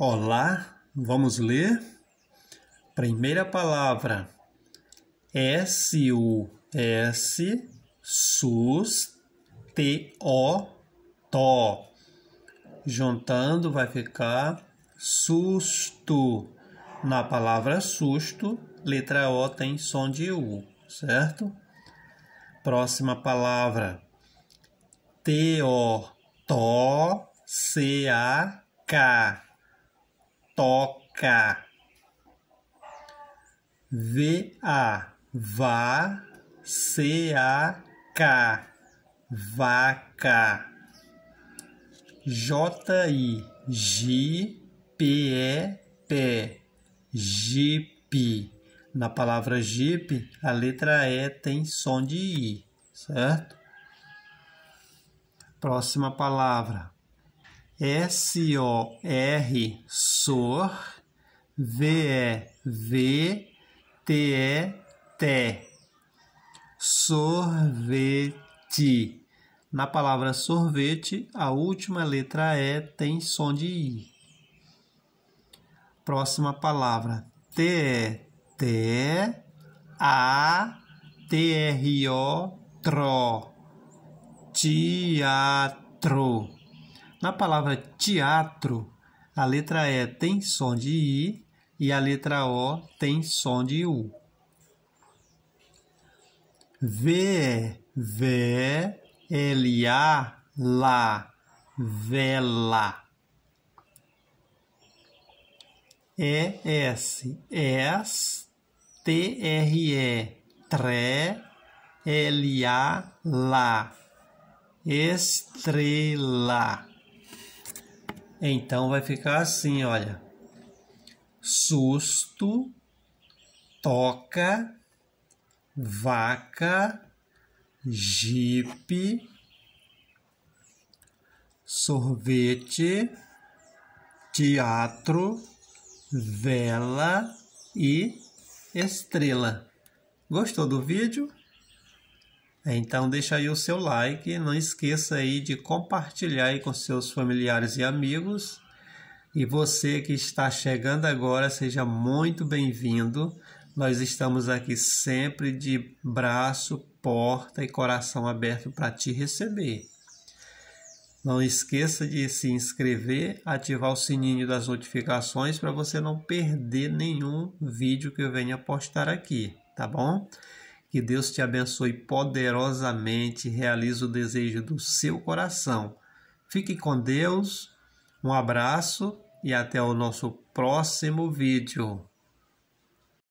Olá, vamos ler? Primeira palavra S-U-S, SUS, T-O, TO. Juntando vai ficar susto. Na palavra susto, letra O tem som de U, certo? Próxima palavra T-O, TO, C-A-K toca. V-A, vá, C-A-K, vaca. J-I, J-P-E-P, jipe. Na palavra jipe, a letra E tem som de I, certo? Próxima palavra S-O-R, SOR, V-E-V-T-E-T, sorvete. Na palavra sorvete, a última letra E tem som de I. Próxima palavra, T-E-T-A-T-R-O, tro, teatro. Na palavra teatro, a letra E tem som de I e a letra O tem som de U. V, V, L, A, lá, vela. E, S, S, T, R, E, tre, L, A, lá, estrela. Então vai ficar assim, olha. Susto, toca, vaca, jipe, sorvete, teatro, vela e estrela. Gostou do vídeo? Então deixa aí o seu like, não esqueça aí de compartilhar aí com seus familiares e amigos. E você que está chegando agora, seja muito bem-vindo. Nós estamos aqui sempre de braço, porta e coração aberto para te receber. Não esqueça de se inscrever, ativar o sininho das notificações para você não perder nenhum vídeo que eu venha postar aqui, tá bom? Que Deus te abençoe poderosamente, realize o desejo do seu coração. Fique com Deus, um abraço e até o nosso próximo vídeo.